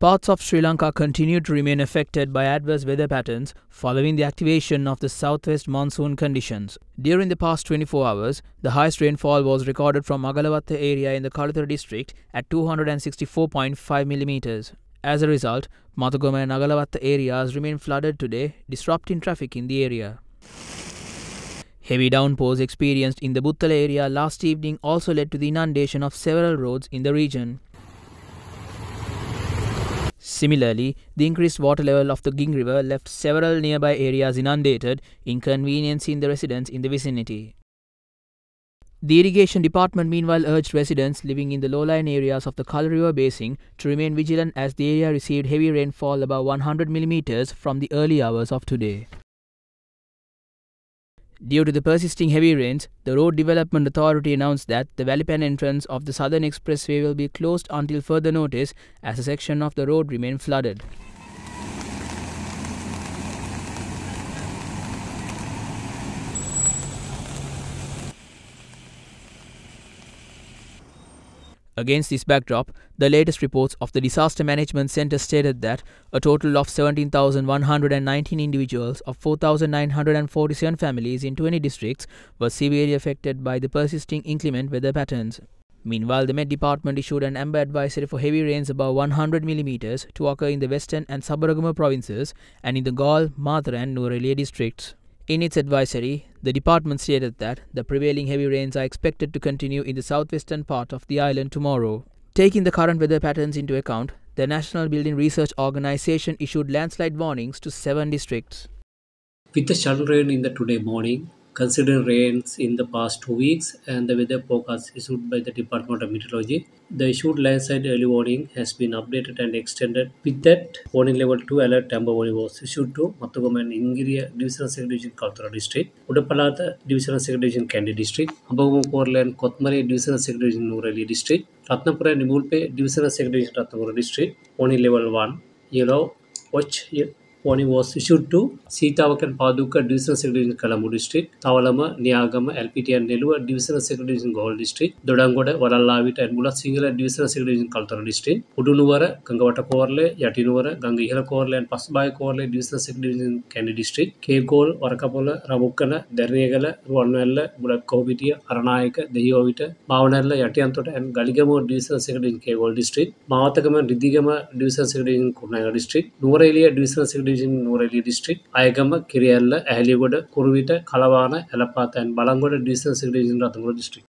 Parts of Sri Lanka continue to remain affected by adverse weather patterns following the activation of the southwest monsoon conditions. During the past 24 hours, the highest rainfall was recorded from Magalawatha area in the Kalutara district at 264.5 mm. As a result, Matugama and Nagalawatha areas remain flooded today, disrupting traffic in the area. Heavy downpours experienced in the Buttala area last evening also led to the inundation of several roads in the region. Similarly, the increased water level of the Ging River left several nearby areas inundated, inconveniencing the residents in the vicinity. The irrigation department meanwhile urged residents living in the low-lying areas of the Kalu River basin to remain vigilant as the area received heavy rainfall above 100 mm from the early hours of today. Due to the persisting heavy rains, the Road Development Authority announced that the Valipan entrance of the Southern Expressway will be closed until further notice as a section of the road remain flooded. Against this backdrop, the latest reports of the Disaster Management Center stated that a total of 17,119 individuals of 4,947 families in 20 districts were severely affected by the persisting inclement weather patterns. Meanwhile, the Met Department issued an amber advisory for heavy rains above 100 mm to occur in the western and Sabaragamuwa provinces and in the Galle, Matara and Nuwara districts. In its advisory, the department stated that the prevailing heavy rains are expected to continue in the southwestern part of the island tomorrow. Taking the current weather patterns into account, the National Building Research Organization issued landslide warnings to seven districts. With the sudden rain in the today morning, considering rains in the past two weeks and the weather forecast issued by the Department of Meteorology, the issued landslide early warning has been updated and extended. With that, warning level 2 alert amber warning was issued to Matugam and Ingiriya Divisional Second Division Kaltara District, Udapalata Divisional Second Division Kandy District, Ambagum Korla and Kotmare Divisional Second Division Nurali District, Ratnapura and Nimulpe Divisional Second Division Ratnapura District, warning level 1, yellow, watch warning was issued to Sitavakan Paduka Divisional Secretary in Colombo District, Tawalama, Niagama, LPT and Nelua Divisional Secretary in Gold District, Dodangoda, Varalavita and Mula Singular Divisional Secretary in Kaltara District, Udunuvara, Gangavata Korle, Yatinuvara, Gangihara Korle and Pasbai Korle Divisional Secretary in Kandy District, Cape Goal, Varakapola, Ramukana, Derniagala, Ruanella, Bulak Kovitia, Aranayaka, Dehiovita, Mavanella, Yatiantota and Galigamo Divisional Secretary in Cape Goal District, Mavatagama, Ridhigama Divisional Secretary in Kurnaga District, Nuvarelia Divisional Secretary ඉංක්‍රීසින් Nuwara Eliya district Ayagama Kiriella ඇහලිගොඩ Kuruwita Kalawana Elapatha Balangoda ඩිස්න් සිටිසින් Ratugoda district